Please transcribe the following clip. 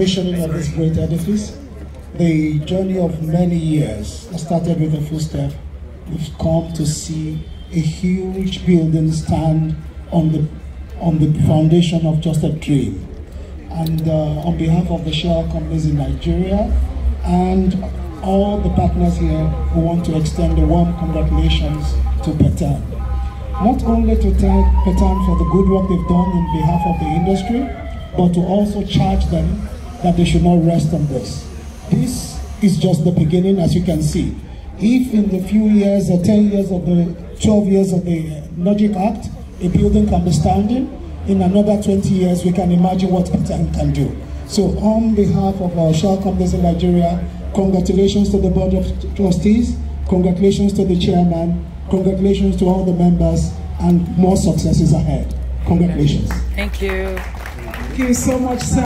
commissioning of this great edifice. The journey of many years started with a footstep. We've come to see a huge building stand on the on the foundation of just a dream. And uh, on behalf of the shell companies in Nigeria and all the partners here, we want to extend a warm congratulations to PETAN. Not only to thank PETAN for the good work they've done on behalf of the industry, but to also charge them that they should not rest on this. This is just the beginning, as you can see. If in the few years or 10 years of the 12 years of the NOGICD Act, a building can be standing, in another 20 years, we can imagine what PETAN can do. So on behalf of our shell companies in Nigeria, congratulations to the Board of Trustees, congratulations to the Chairman, congratulations to all the members, and more successes ahead. Congratulations. Thank you. Thank you so much, sir.